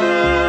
Música